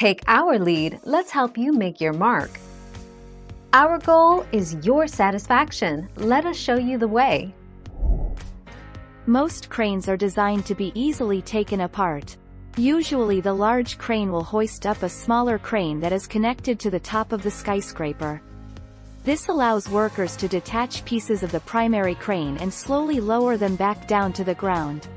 Take our lead, let's help you make your mark. Our goal is your satisfaction. Let us show you the way. Most cranes are designed to be easily taken apart. Usually the large crane will hoist up a smaller crane that is connected to the top of the skyscraper. This allows workers to detach pieces of the primary crane and slowly lower them back down to the ground.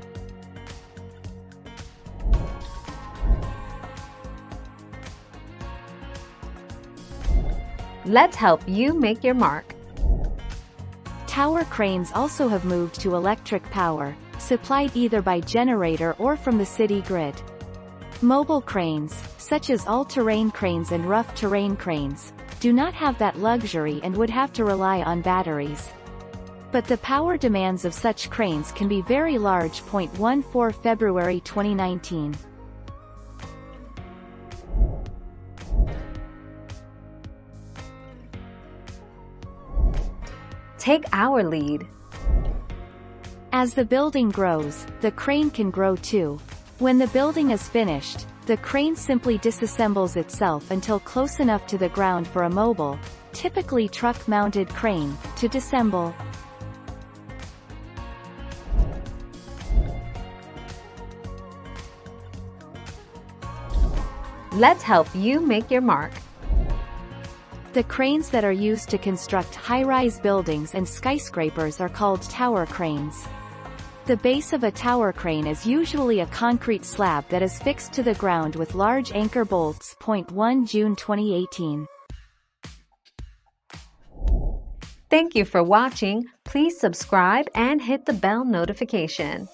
Let's help you make your mark. Tower cranes also have moved to electric power, supplied either by generator or from the city grid. Mobile cranes, such as all-terrain cranes and rough terrain cranes, do not have that luxury and would have to rely on batteries. But the power demands of such cranes can be very large. 14 February 2019 Take our lead. As the building grows, the crane can grow too. When the building is finished, the crane simply disassembles itself until close enough to the ground for a mobile, typically truck-mounted crane, to disassemble. Let's help you make your mark. The cranes that are used to construct high-rise buildings and skyscrapers are called tower cranes. The base of a tower crane is usually a concrete slab that is fixed to the ground with large anchor bolts. 1 June 2018 Thank you for watching. Please subscribe and hit the bell notification.